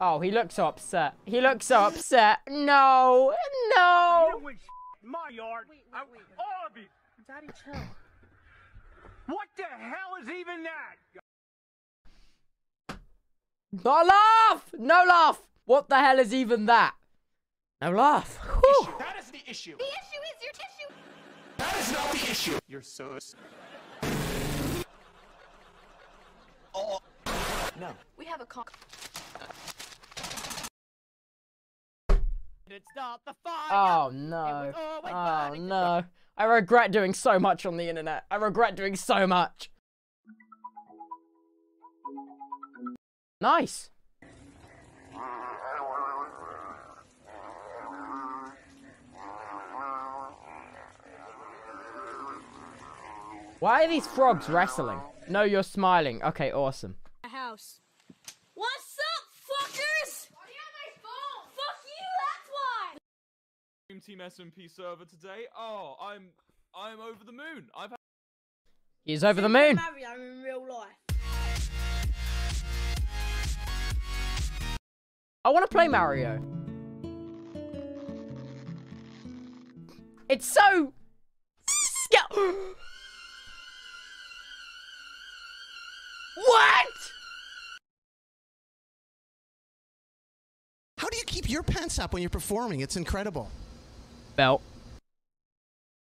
Oh, he looks so upset. He looks so upset. No, no. my yard. Wait, wait, wait. all of it. Daddy, chill. What the hell is even that? No laugh. No laugh. What the hell is even that? No laugh. Whew. That is the issue. The issue is your tissue. That is not the issue. You're so. Oh. No. We have a con. Oh no. Oh no. I regret doing so much on the internet. I regret doing so much. Nice. Why are these frogs wrestling? No, you're smiling. Okay, awesome. house. What's up, fuckers? Why do you have my phone? Fuck you, that's why. Dream Team SMP server today. Oh, I'm I'm over the moon. I've had He's over the moon. Mario in real life. I want to play Mario. It's so. What? How do you keep your pants up when you're performing? It's incredible. Belt.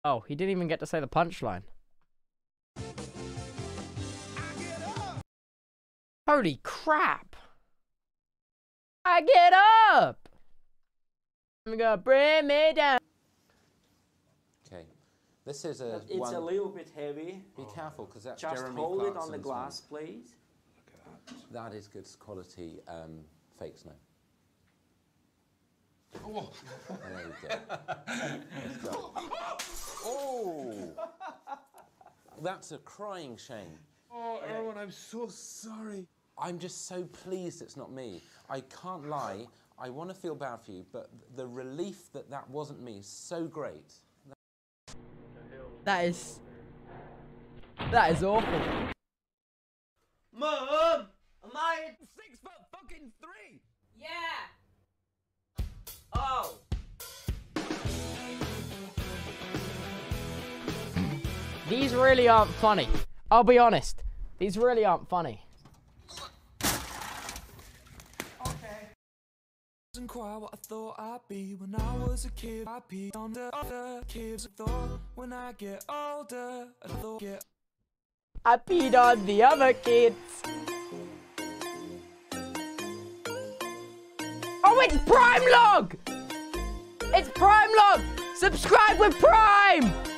Oh, he didn't even get to say the punchline. Holy crap. I get up. I'm gonna bring me down. Okay. This is a It's one. a little bit heavy. Be careful, because that's Just Jeremy hold it on the Clarkson's glass, please. One. That is good quality um, fake snow. There you go. Let's go. Oh! That's a crying shame. Oh, Erwin, I'm so sorry. I'm just so pleased it's not me. I can't lie. I want to feel bad for you, but the relief that that wasn't me is so great. That is. That is awful. Mom, am I? six foot fucking three. Yeah. These really aren't funny. I'll be honest. These really aren't funny. wasn't quite what I thought I'd be when I was a kid. I peed on the other kids. Thought when I get older, I thought get I peed on the other kids. Oh, it's Prime Log! It's Prime Log! Subscribe with Prime!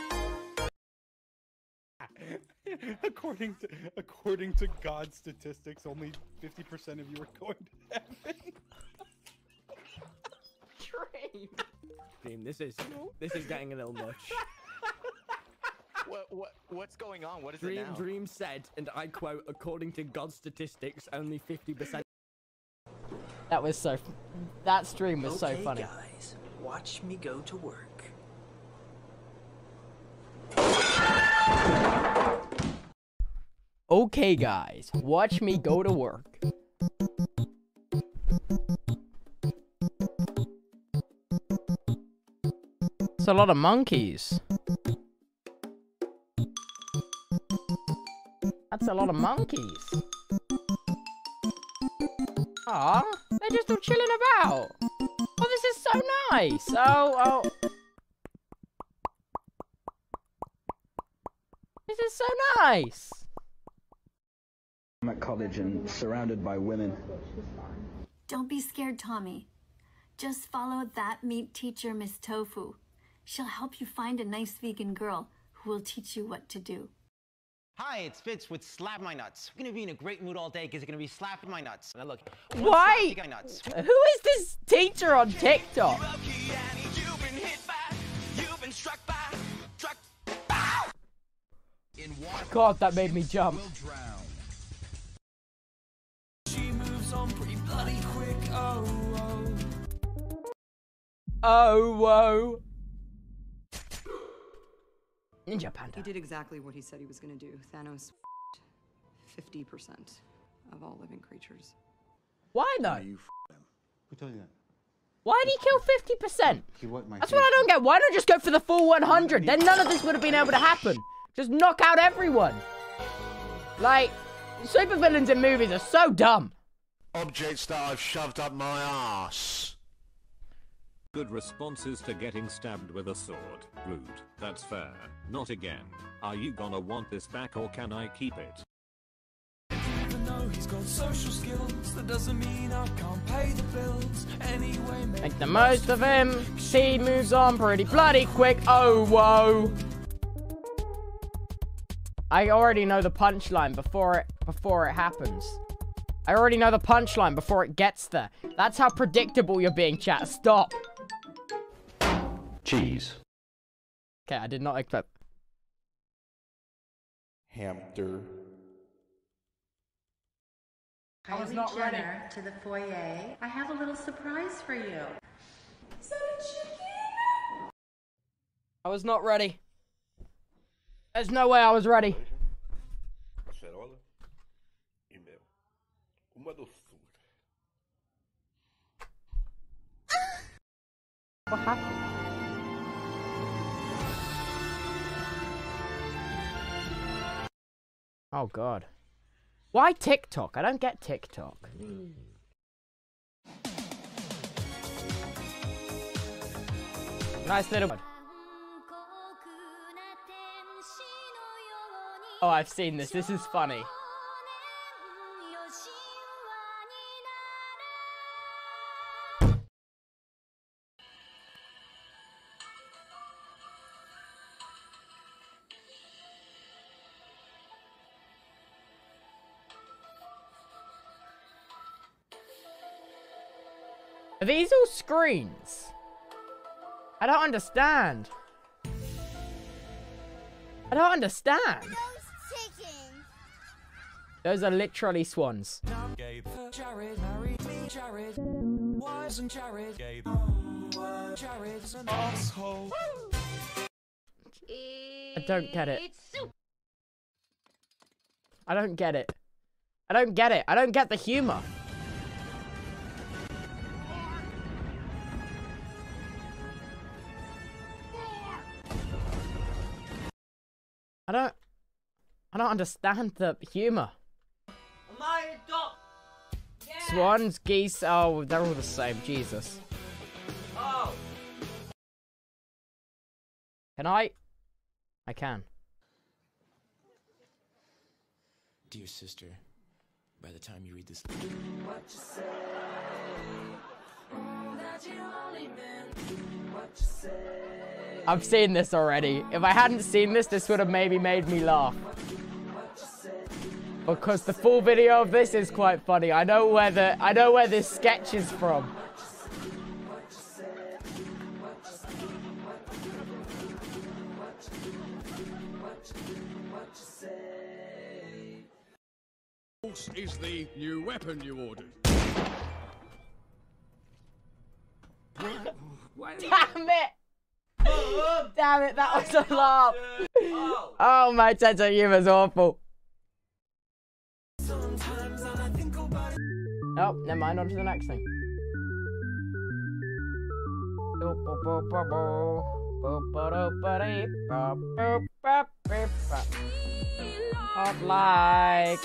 According to according to God's statistics, only fifty percent of you are going to heaven. Dream. Dream, this is this is getting a little much. What what what's going on? What is Dream it now? Dream said, and I quote, according to God's statistics, only 50% That was so. That stream was so funny. guys, watch me go to work. Okay, guys, watch me go to work. It's a lot of monkeys. That's a lot of monkeys. Aw, they're just all chilling about. Oh, this is so nice. Oh, oh. This is so nice. I'm at college and surrounded by women. Don't be scared, Tommy. Just follow that meat teacher, Miss Tofu. She'll help you find a nice vegan girl who will teach you what to do. Hi, it's Fitz with Slap My Nuts. We're gonna be in a great mood all day because you're gonna be slapping my nuts. Now look, Why? slap, nuts. Who is this teacher on TikTok? God, that made me jump. Oh, whoa. Ninja Panda. He did exactly what he said he was going to do. Thanos 50% of all living creatures. Why though? You f- him. Who told you that? Why did he kill 50%? He wiped my That's what I don't get. Why not just go for the full 100? Then none of this would have been able to happen. Just knock out everyone. Like, supervillains in movies are so dumb. Objects that I've shoved up my ass. Good responses to getting stabbed with a sword. Rude. That's fair. Not again. Are you gonna want this back or can I keep it? Even though he's got social skills, that doesn't mean I can't pay the bills. Anyway, Make the most of him. She moves on pretty bloody quick. Oh, whoa. I already know the punchline before it before it happens. I already know the punchline before it gets there. That's how predictable you're being, chat. Stop. Cheese. Okay, I did not expect. Hamster. I was Kylie not ready. Jenner to the foyer. I have a little surprise for you. Is that a chicken? I was not ready. There's no way I was ready. Acerola e mel. Uma doçura. Ah. What happened? Oh god. Why TikTok? I don't get TikTok. Nice little. Oh, I've seen this. This is funny. Are these all screens? I don't understand. I don't understand. Those are literally swans. Gabe. Jared married me, Jared. Why isn't Jared Gabe? Jared's an asshole. I don't get it. I don't get it. I don't get it. I don't get the humor. Don't I don't understand the humor. My dog. Swans, geese, oh, they're all the same. Jesus. Oh. Can I? I can. Dear sister, by the time you read this. What you say? That you only meant what you say. I've seen this already. If I hadn't seen this, this would have maybe made me laugh. Because the full video of this is quite funny. I know where the I know where this sketch is from. Is the new weapon you ordered. Damn it! Damn it, that was a laugh. Oh. oh, my sense of humor is awful. Oh, never mind, on to the next thing. Hot like